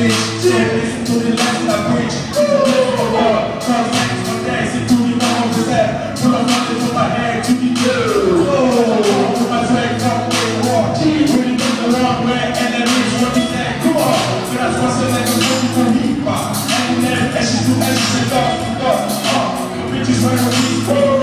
bitch. Yeah, listen to the last I preach. She's a blessing for all. Transactions, my dance, and through the long as that. Put on something for my hand to be good. Oh, put my swag on the walk. Really goes the long way, and that means what is that? Come on. So that's why I said that I'm hip hop. And then, ashes to ashes and dark to dark. Uh, bitches running with me.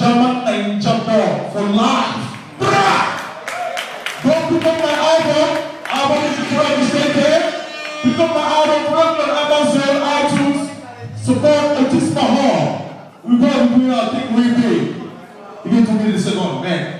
Jump up and jump up for life. support Artista Hall. We're going to bring our thing we big. You get to be the second man.